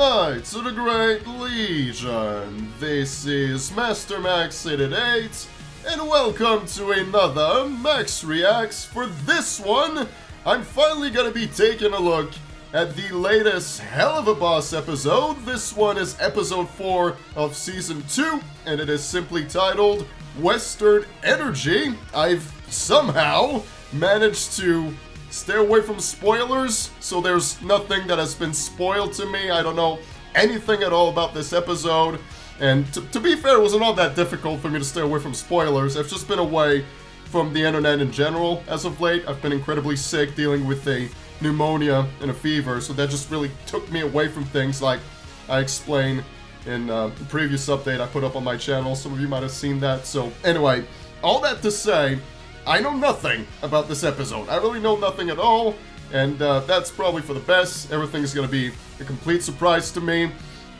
Knights of the Great Legion. This is Master Max 888, and welcome to another Max Reacts. For this one, I'm finally gonna be taking a look at the latest Helluva Boss episode. This one is episode 4 of season 2, and it is simply titled Western Energy. I've somehow managed to stay away from spoilers, so there's nothing that has been spoiled to me. I don't know anything at all about this episode. And to, to be fair, it wasn't all that difficult for me to stay away from spoilers. I've just been away from the internet in general as of late. I've been incredibly sick dealing with a pneumonia and a fever, so that just really took me away from things like I explained in uh, the previous update I put up on my channel. Some of you might have seen that. So anyway, all that to say, I know nothing about this episode. I really know nothing at all, and uh, that's probably for the best. Everything's gonna be a complete surprise to me.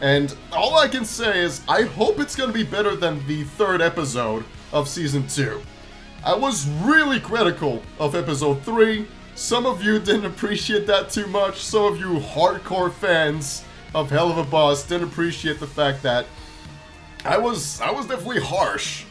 And all I can say is, I hope it's gonna be better than the third episode of Season 2. I was really critical of Episode 3. Some of you didn't appreciate that too much. Some of you hardcore fans of Helluva Boss didn't appreciate the fact that I was I was definitely harsh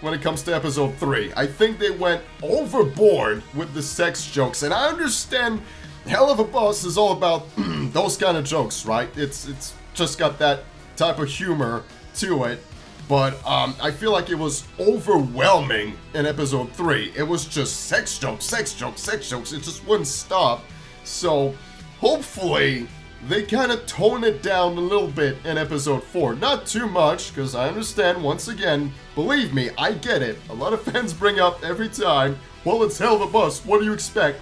when it comes to episode 3. I think they went overboard with the sex jokes, and I understand Helluva Boss is all about those kind of jokes, right? It's it's just got that type of humor to it. But um, I feel like it was overwhelming in episode 3. It was just sex jokes, sex jokes, sex jokes. It just wouldn't stop. So hopefully they kind of tone it down a little bit in episode 4. Not too much, because I understand, once again, believe me, I get it. A lot of fans bring up every time, well, it's Helluva Boss, what do you expect?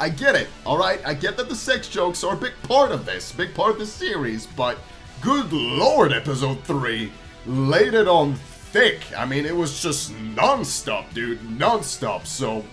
I get it, alright? I get that the sex jokes are a big part of this, big part of the series, but good lord, episode 3 laid it on thick. I mean, it was just non-stop, dude, non-stop, so...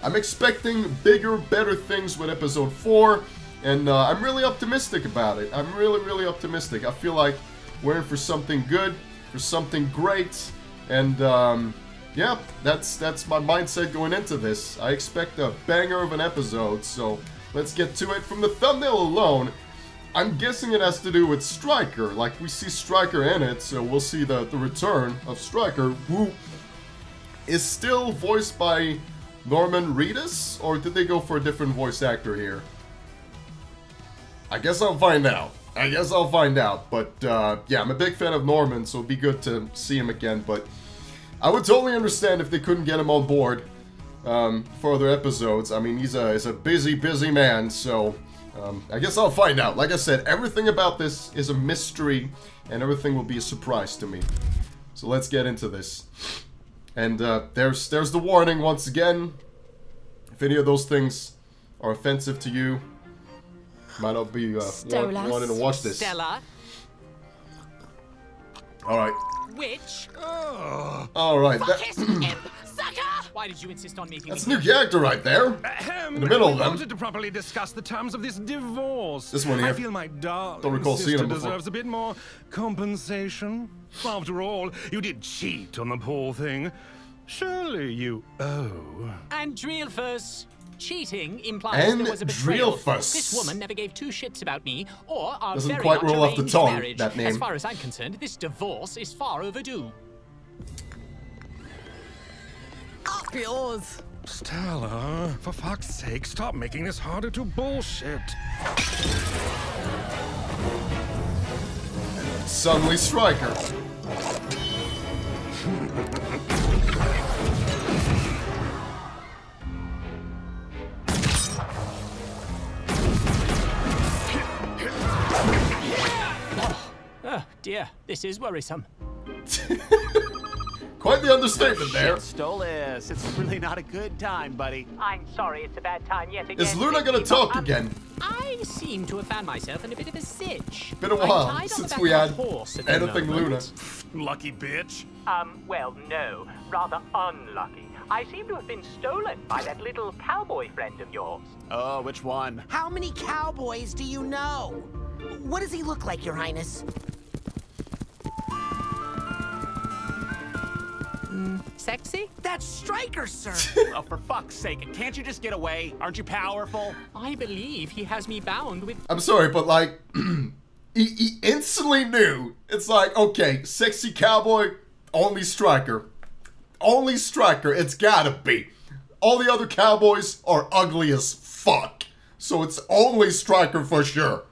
I'm expecting bigger, better things with episode 4, and uh, I'm really optimistic about it. I'm really, really optimistic. I feel like we're in for something good, for something great, and um, yeah, that's that's my mindset going into this. I expect a banger of an episode, so let's get to it. From the thumbnail alone, I'm guessing it has to do with Striker. Like, we see Striker in it, so we'll see the, the return of Striker, who is still voiced by Norman Reedus, or did they go for a different voice actor here? I guess I'll find out. I guess I'll find out. But uh, yeah, I'm a big fan of Norman, so it'd be good to see him again. But I would totally understand if they couldn't get him on board um, for other episodes. I mean, he's a, he's a busy, busy man, so um, I guess I'll find out. Like I said, everything about this is a mystery, and everything will be a surprise to me. So let's get into this. And uh, there's there's the warning once again. If any of those things are offensive to you, might not be uh, want, wanting to watch this. Stella. All right. Which? All right. Fuck That, his imp, sucker! Why did you insist on meeting that's a new character right there. Ahem, In the middle of them. wanted to properly discuss the terms of this divorce. This one here. I feel my darling Don't recall seeing sister him before. deserves a bit more compensation. After all, you did cheat on the poor thing. Surely you owe. Andrealphus. Cheating implies And there was a betrayal. Dreelfus. This woman never gave two shits about me or our Doesn't very quite roll off the tongue, marriage. that name. As far as I'm concerned, this divorce is far overdue. Up yours. Stella, for fuck's sake, stop making this harder to bullshit. Suddenly Striker. dear, this is worrisome. Quite the understatement there. Stolas, it's really not a good time, buddy. I'm sorry, it's a bad time yet again. Is Loona gonna talk um, again? I seem to have found myself in a bit of a sitch. Been a I'm while tied on the since we had horse at the anything. Loona. Lucky bitch. Um, well, no. Rather unlucky. I seem to have been stolen by that little cowboy friend of yours. Oh, which one? How many cowboys do you know? What does he look like, Your Highness? Mm, sexy? That's Striker, sir. oh, for fuck's sake, can't you just get away? Aren't you powerful? I believe he has me bound with I'm sorry, but like, he, he instantly knew. It's like, okay, sexy cowboy, only striker. Only striker, it's gotta be. All the other cowboys are ugly as fuck. So it's only striker for sure.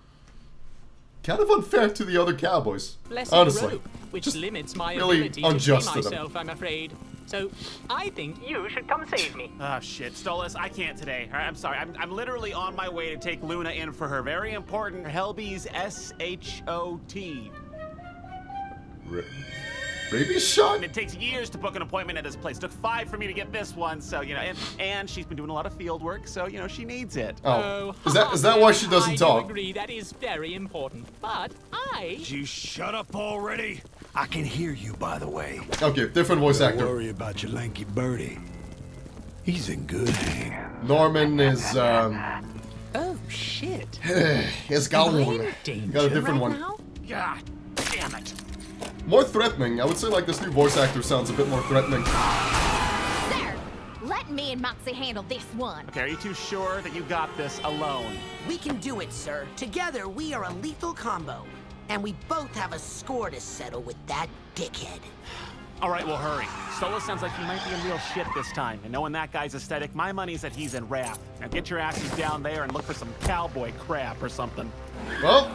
Kind of unfair to the other cowboys. Blessed honestly. rope, which Just limits my really ability to unjust free them. myself, I'm afraid. So, I think You should come save me. Oh shit, Stolas, I can't today. All right, I'm sorry. I'm, I'm literally on my way to take Loona in for her very important Helby's S-H-O-T. Ra- rabies shot? And it takes years to book an appointment at this place. took five for me to get this one, so you know, and, and she's been doing a lot of field work, so you know, she needs it. Oh, is that is that why she doesn't I talk? do agree that is very important, but I You shut up already? I can hear you, by the way. Okay, different voice Don't actor. worry about your lanky birdie. He's in good hands. Norman is um, Oh shit. has got one. Got a different right one. now? God damn it. More threatening. I would say like this new voice actor sounds a bit more threatening. There! Let me and Moxxie handle this one. Okay, are you too sure that you got this alone? We can do it, sir. Together, we are a lethal combo. And we both have a score to settle with that dickhead. All right, well, hurry. Stolas sounds like he might be in real shit this time. And knowing that guy's aesthetic, my money's that he's in wrath. Now get your asses down there and look for some cowboy crap or something. Well,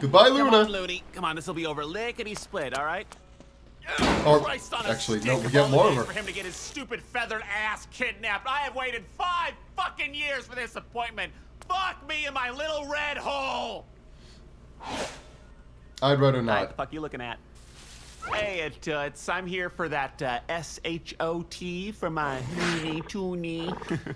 goodbye, Come Loona. on, Looney. Come on, this will be over lickety split, all right? Or Christ on a actually, no, we of get more of her. For him to get his stupid feathered ass kidnapped. I have waited five fucking years for this appointment. Fuck me in my little red hole. I'd rather All right, not. the fuck you looking at? Hey, it, uh, it's I'm here for that uh, S H O T for my Looney Tooney.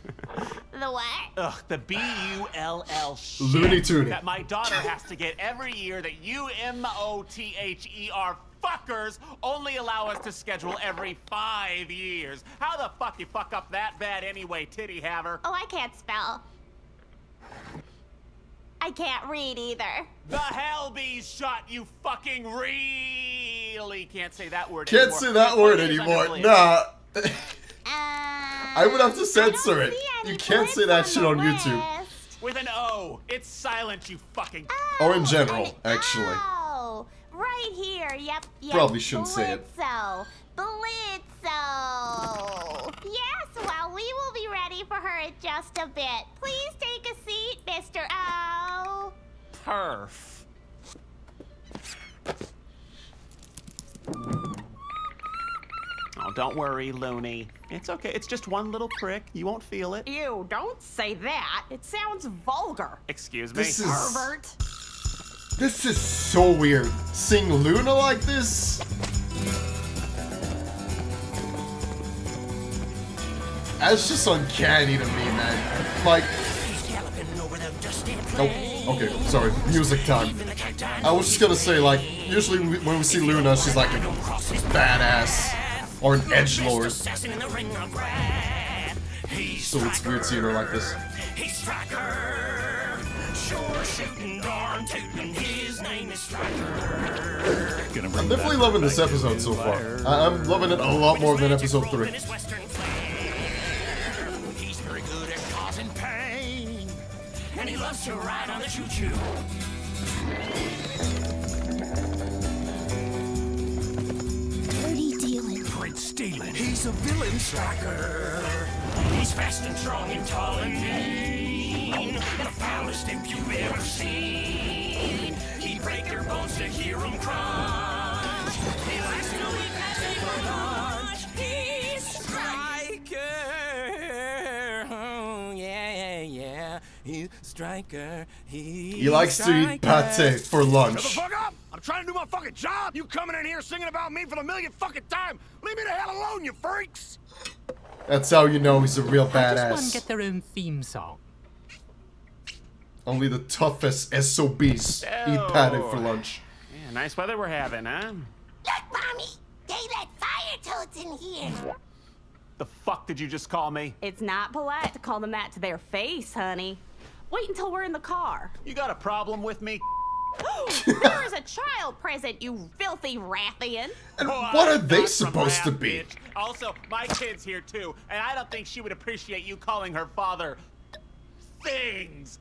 The what? Ugh, the B U L L shit Looney Tooney. that my daughter has to get every year that you M O T H E R fuckers only allow us to schedule every five years. How the fuck you fuck up that bad anyway, titty haver? Oh, I can't spell. I can't read either. The Hellbees shot you fucking really can't say that word Can't anymore. say that word is anymore. unbelievable. Nah. Uh, I would have to censor it. You can't say that shit on YouTube. With an O. It's silent, you fucking. Oh, or in general, actually. Oh, right here. Yep, yep. Probably shouldn't say it. Blitzo. Blitzo. Yes, well, we will be ready for her in just a bit. Please take a seat, Mr. O. Perf. Oh, don't worry, Looney. It's okay. It's just one little prick. You won't feel it. Ew, don't say that. It sounds vulgar. Excuse me. This is Pervert. this is so weird. Seeing Loona like this. That's just uncanny to me, man. Like, oh, okay, sorry, music time. I was just gonna say, like, usually when we see Loona, she's like a badass or an edge lord. So it's weird seeing her like this. I'm definitely loving this episode so far. I'm loving it a lot more than episode 3. And he loves to ride on the choo-choo. You dealing? Prince Stealing. He's a villain striker. He's fast and strong and tall and mean. The foulest imp you've ever seen. He'd break your bones to hear him crunch. He likes to eat magic for striker. He He likes to eat pate for lunch. Shut the lunch. fuck up! I'm trying to do my fucking job! You coming in here singing about me for the millionth fucking time! Leave me the hell alone, you freaks! That's how you know he's a real How does one badass. get their own theme song? Only the toughest SOBs eat pate for lunch. Yeah, nice weather we're having, huh? Look, Mommy! They let fire toads in here. The fuck did you just call me? It's not polite to call them that to their face, honey. Wait until we're in the car. You got a problem with me? there is a child present, you filthy Wrathian. And Oh, what are they supposed to be? bitch. Also, my kid's here too, and I don't think she would appreciate you calling her father things.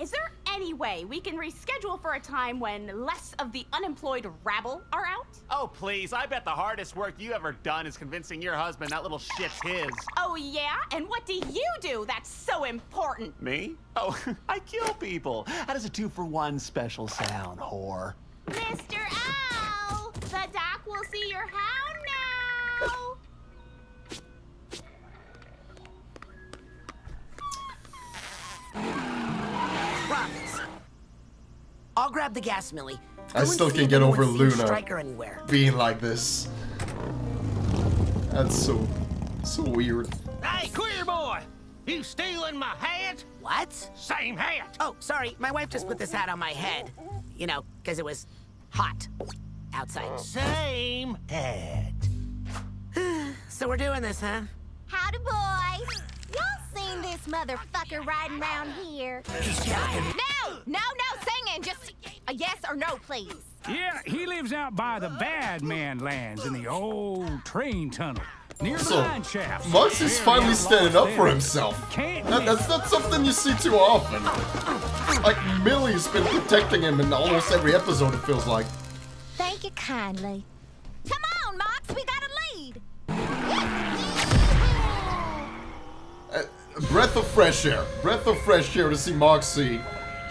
Is there any way we can reschedule for a time when less of the unemployed rabble are out? Oh, please. I bet the hardest work you ever done is convincing your husband that little shit's his. Oh, yeah? And what do you do that's so important? Me? Oh, I kill people. How does a two for one special sound, whore? Mr. Owl, the doc will see your hound now. I'll grab the gas, Millie. I Go and still can't get over Loona anywhere. being like this. That's so so weird. Hey, queer boy! You stealing my hat? What? Same hat! Oh, sorry. My wife just put this hat on my head. You know, because it was hot outside. Same hat. So we're doing this, huh? Howdy, boys. Y'all seen this motherfucker riding around here? No! No, no singing! Just a yes or no, please. Yeah, he lives out by the Bad Man lands in the old train tunnel. Near the So, mine shafts. Mux is finally standing up for himself. Can't That, that's not something you see too often. Like, Millie's been protecting him in almost every episode, it feels like. Thank you kindly. Come on, Mox, we got a lead. Uh, breath of fresh air. Breath of fresh air to see Moxxie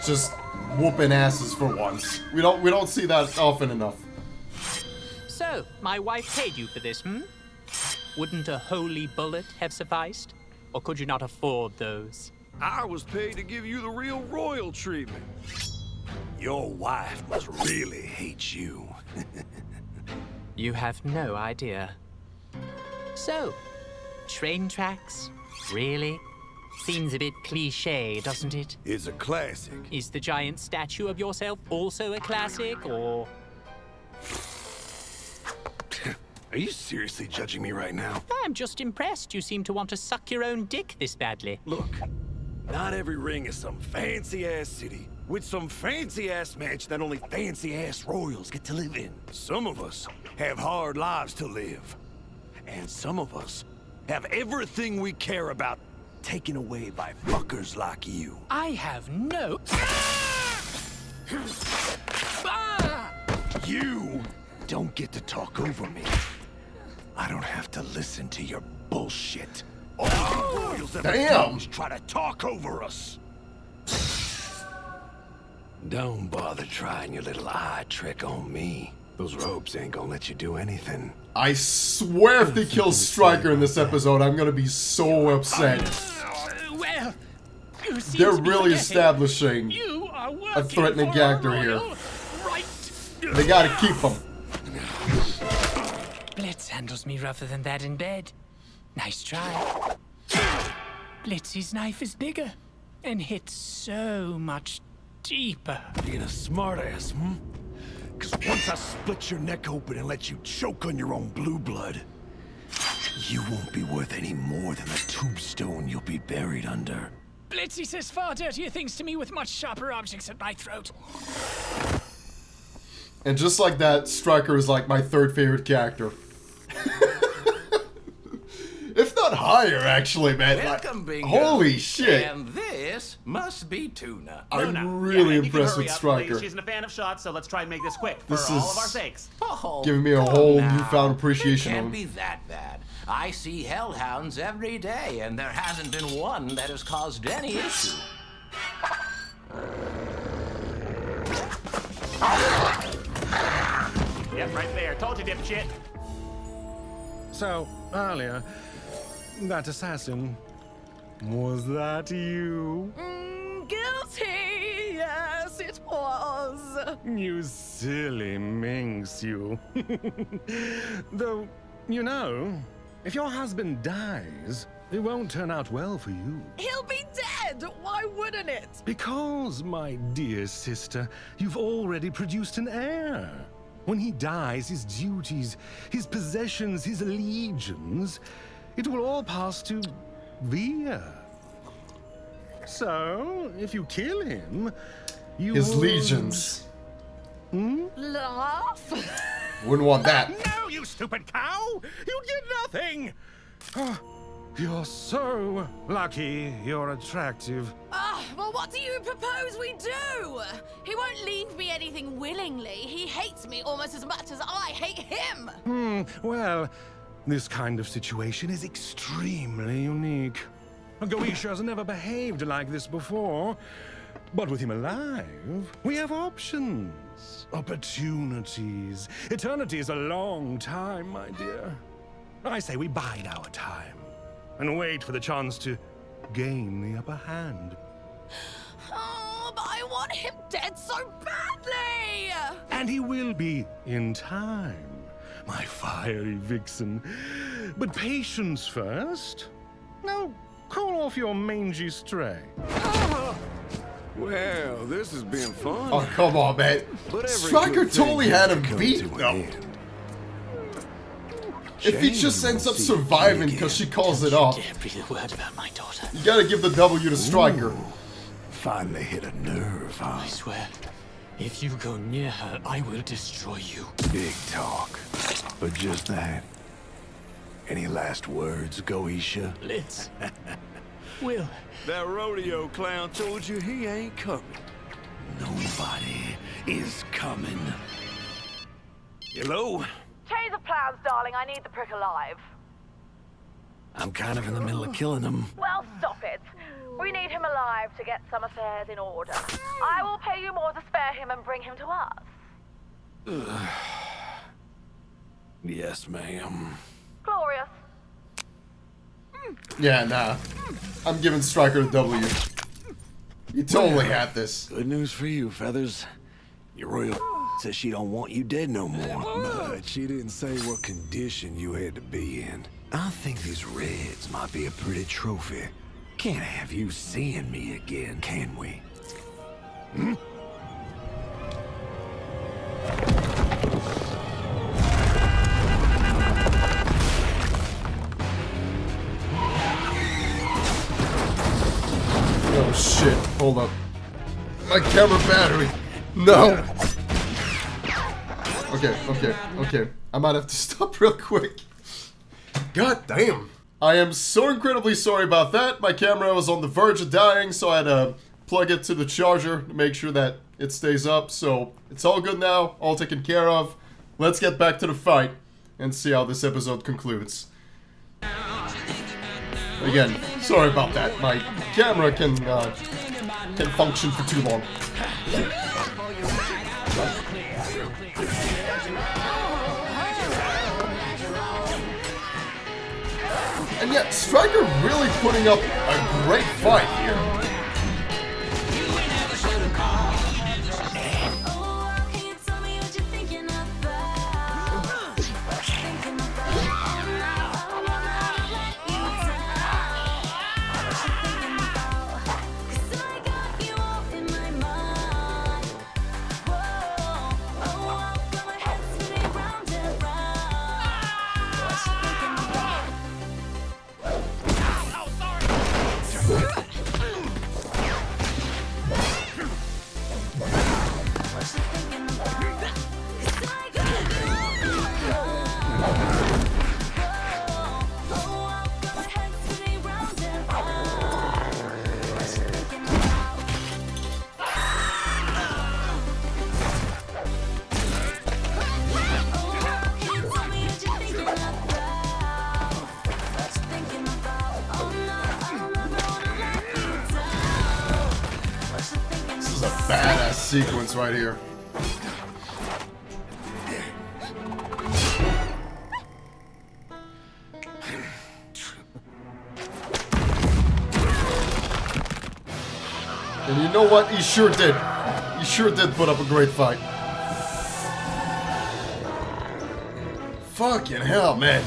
just whooping asses for once. We don't we don't see that often enough. So, my wife paid you for this, hmm? Wouldn't a holy bullet have sufficed? Or could you not afford those? I was paid to give you the real royal treatment. Your wife must really hate you. You have no idea. So, train tracks? Really? Seems a bit cliche, doesn't it? It's a classic. Is the giant statue of yourself also a classic, or Are you seriously judging me right now? I'm just impressed you seem to want to suck your own dick this badly. Look, not every ring is some fancy ass city with some fancy ass mansion that only fancy ass royals get to live in. Some of us have hard lives to live. And some of us have everything we care about taken away by fuckers like you. I have no. Ah! Ah! You don't get to talk over me. I don't have to listen to your bullshit. All you oh! royals ever Damn. try to talk over us. Don't bother trying your little eye trick on me. Those ropes ain't gonna let you do anything. I swear if they kill Striker in this episode, I'm gonna be so upset. Well, They're really establishing You a threatening for character here. Right. They gotta keep him. Blitz handles me rougher than that in bed. Nice try. Blitz's knife is bigger and hits so much deeper. Being a smartass, hmm? Cause once I split your neck open and let you choke on your own blue blood, you won't be worth any more than the tombstone you'll be buried under. Blitzy says far dirtier things to me with much sharper objects at my throat. And just like that, Striker is like my third favorite character. if not higher, actually, man. Like, Bingo. holy shit. And this must be tuna. I'm Loona. really yeah, and you can impressed hurry with up, Striker. please. She's a fan of shots, so let's try and make this quick for This all is- of our sakes. Oh, Giving me a whole now. newfound appreciation It can't be that bad. I see hellhounds every day, and there hasn't been one that has caused any issue. Yep, right there. Told you, dipshit. So, earlier, that assassin, was that you? Mm, guilty. Yes, it was. You silly minx, you. Though, you know, if your husband dies, it won't turn out well for you. He'll be dead. Why wouldn't it? Because, my dear sister, you've already produced an heir. When he dies, his duties, his possessions, his allegiance, it will all pass to the. So, if you kill him, you His would- legions. Hmm? Laugh. Wouldn't want that. No, you stupid cow! You did nothing! Oh, you're so lucky you're attractive. Ah, Well, what do you propose we do? He won't leave me anything willingly. He hates me almost as much as I hate him. Hmm, well, this kind of situation is extremely unique. Goetia has never behaved like this before. But with him alive, we have options, opportunities. Eternity is a long time, my dear. I say we bide our time and wait for the chance to gain the upper hand. Oh, but I want him dead so badly! And he will be in time, my fiery vixen. But patience first. Now, call off your mangy stray. Ah! Well, this has been fun. Oh, come on, man. Striker totally had him beat, to though. end. If he just ends up surviving because she calls it off, Breathe a word about my daughter. you gotta give the W to Striker. Finally hit a nerve, huh? I swear, if you go near her, I will destroy you. Big talk. But just that. Any last words, Goetia? Let's. Will. That rodeo clown told you he ain't coming. Nobody is coming. Hello? Change of plans, darling. I need the prick alive. I'm kind of in the middle of killing him. Well, stop it. We need him alive to get some affairs in order. I will pay you more to spare him and bring him to us. yes, ma'am. Glorious. Hmm. Yeah, nah. I'm giving Striker the W. You totally had this. Good news for you, Feathers. Your royal says she don't want you dead no more. But she didn't say what condition you had to be in. I think these reds might be a pretty trophy. Can't have you seeing me again, can we? Hmm? Oh shit, hold up. My camera battery. No. Okay, okay, okay. I might have to stop real quick. God damn. I am so incredibly sorry about that. My camera was on the verge of dying, so I had to plug it to the charger to make sure that it stays up. So it's all good now, all taken care of. Let's get back to the fight and see how this episode concludes. Again, sorry about that. My camera can uh, can function for too long. And yet, Striker really putting up a great fight here. Sequence right here. And you know what? He sure did. He sure did put up a great fight. Fucking hell, man.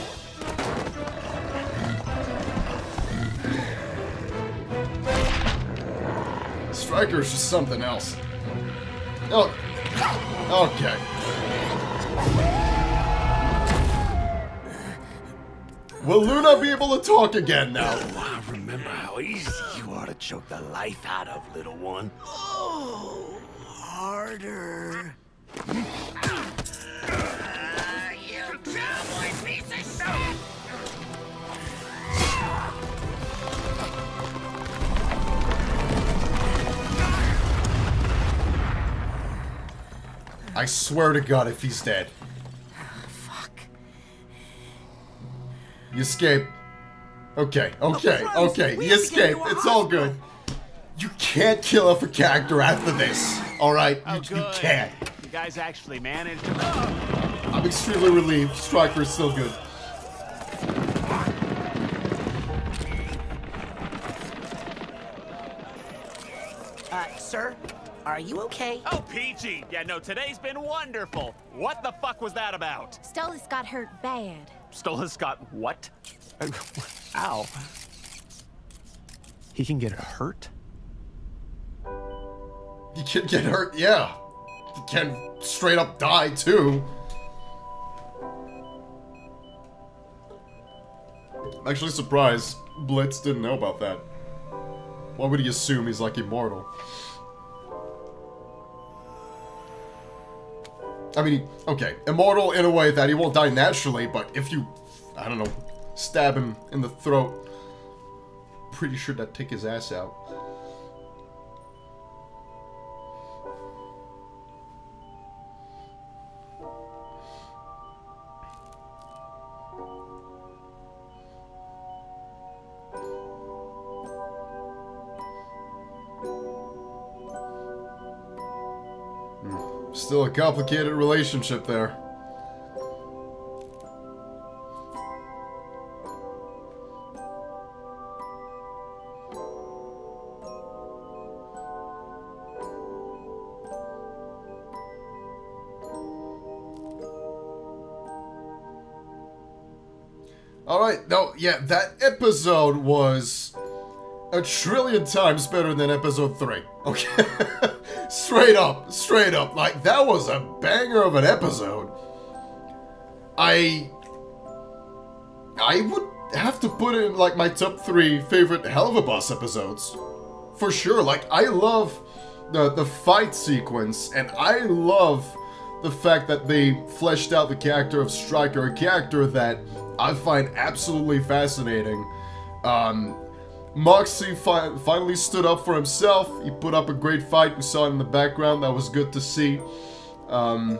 Striker's just something else. Oh, okay. Will Loona be able to talk again now? Oh, I remember how easy you are to choke the life out of, little one. Oh, harder. I swear to God if he's dead. You escape. Okay, okay, okay. You escape. It's all good. You can't kill off a character after this. Alright? Oh, You, you can't. You guys actually managed. I'm extremely relieved. Striker is still good. Uh, sir, are you okay? Oh, Peachy! Yeah, no, today's been wonderful. What the fuck was that about? Stolas got hurt bad. Stolas got what? Ow. He can get hurt? You can get hurt, yeah. You can straight up die too. I'm actually surprised Blitz didn't know about that. Why would he assume he's like immortal? I mean, okay, immortal in a way that he won't die naturally, but if you, I don't know, stab him in the throat, pretty sure that'd take his ass out. Still a complicated relationship there. Alright, no, yeah, that episode was a trillion times better than episode 3. Okay? straight up, straight up. Like, that was a banger of an episode. I... I would have to put in, like, my top three favorite Helluva Boss episodes. For sure. Like, I love the, the fight sequence, and I love the fact that they fleshed out the character of Striker, a character that I find absolutely fascinating. Um, Moxxie fi finally stood up for himself. He put up a great fight. We saw it in the background. That was good to see. Um,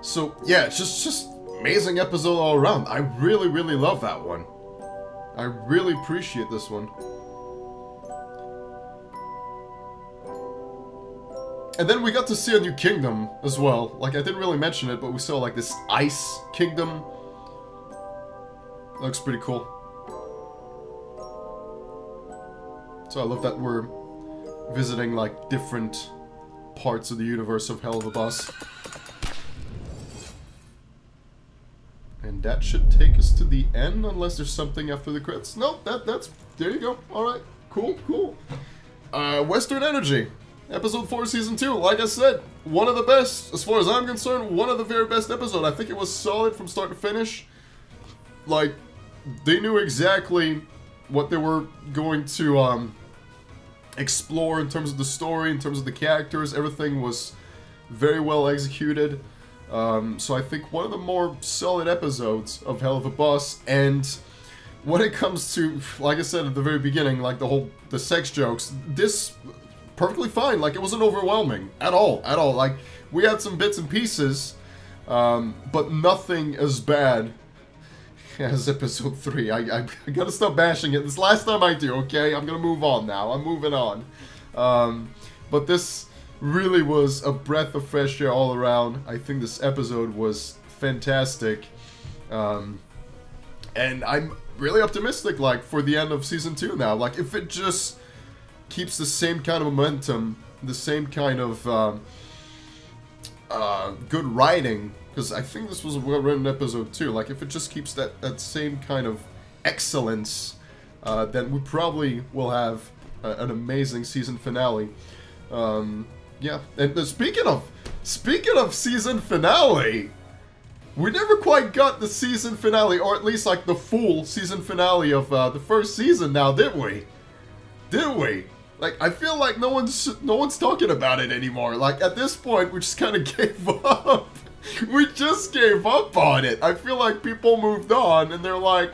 so yeah, it's just just amazing episode all around. I really really love that one. I really appreciate this one. And then we got to see a new kingdom as well. Like I didn't really mention it, but we saw like this ice kingdom. Looks pretty cool. So I love that we're visiting like different parts of the universe of Helluva Boss. And that should take us to the end, unless there's something after the credits. No, that that's there you go. All right, cool, cool. Uh, Western Energy, episode four, season two. Like I said, one of the best, as far as I'm concerned. One of the very best episodes. I think it was solid from start to finish. Like, they knew exactly what they were going to um, explore in terms of the story, in terms of the characters. Everything was very well executed. Um, so I think one of the more solid episodes of Helluva Boss. And when it comes to, like I said at the very beginning, like the whole the sex jokes, this perfectly fine. Like it wasn't overwhelming at all, at all. Like we had some bits and pieces, um, but nothing as bad as episode 3. I, I, I, gotta stop bashing it. This last time I do, okay? I'm gonna move on now. I'm moving on. Um, but this really was a breath of fresh air all around. I think this episode was fantastic. Um, and I'm really optimistic, like, for the end of Season 2 now. Like, if it just keeps the same kind of momentum, the same kind of um, uh, good writing because I think this was a well-written episode too. Like, if it just keeps that, that same kind of excellence, uh, then we probably will have a, an amazing season finale. Um, yeah, and uh, speaking of speaking of season finale, we never quite got the season finale, or at least like the full season finale of uh, the first season. Now, did we? Did we? Like, I feel like no one's no one's talking about it anymore. Like at this point, we just kind of gave up we just gave up on it. I feel like people moved on and they're like,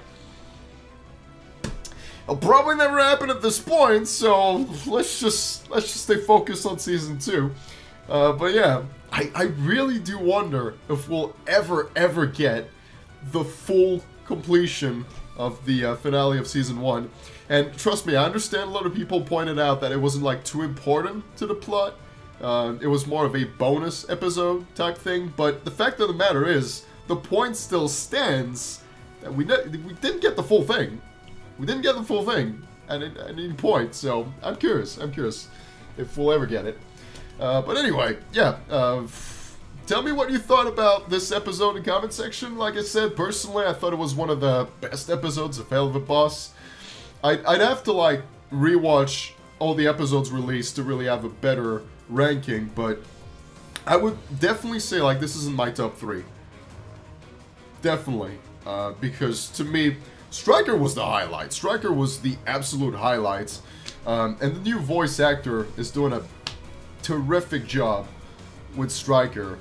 it'll probably never happen at this point, so let's just let's just stay focused on season two. Uh, but yeah, I, I really do wonder if we'll ever, ever get the full completion of the uh, finale of season one. And trust me, I understand a lot of people pointed out that it wasn't like too important to the plot. Uh, it was more of a bonus episode type thing. But the fact of the matter is, the point still stands that we, we didn't get the full thing. We didn't get the full thing at, at any point. So I'm curious. I'm curious if we'll ever get it. Uh, but anyway, yeah. Uh, tell me what you thought about this episode in the comment section. Like I said, personally, I thought it was one of the best episodes of Helluva Boss. I'd, I'd have to like rewatch all the episodes released to really have a better ranking, but I would definitely say like this isn't my top three. Definitely, uh, because to me, Striker was the highlight. Striker was the absolute highlight, um, and the new voice actor is doing a terrific job with Striker.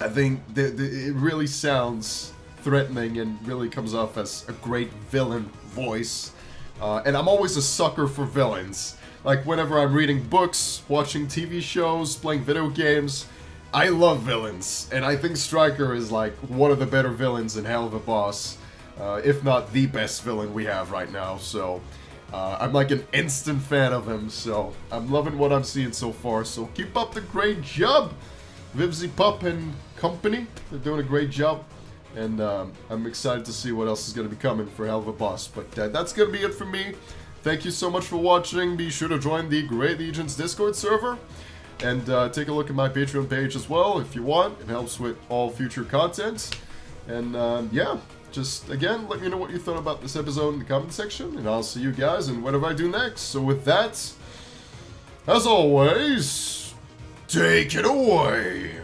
I think the, the, it really sounds threatening and really comes off as a great villain voice. Uh, and I'm always a sucker for villains. Like, whenever I'm reading books, watching TV shows, playing video games, I love villains. And I think Striker is, like, one of the better villains in Helluva Boss. Uh, if not the best villain we have right now, so... Uh, I'm like an instant fan of him, so I'm loving what I'm seeing so far. So keep up the great job, Vivziepop and company. They're doing a great job. And um, I'm excited to see what else is going to be coming for Helluva Boss. But uh, that's going to be it for me. Thank you so much for watching. Be sure to join the Great Legions Discord server. And uh, take a look at my Patreon page as well if you want. It helps with all future content. And um, yeah, just again, let me know what you thought about this episode in the comment section. And I'll see you guys in whatever I do next. So with that, as always, take it away.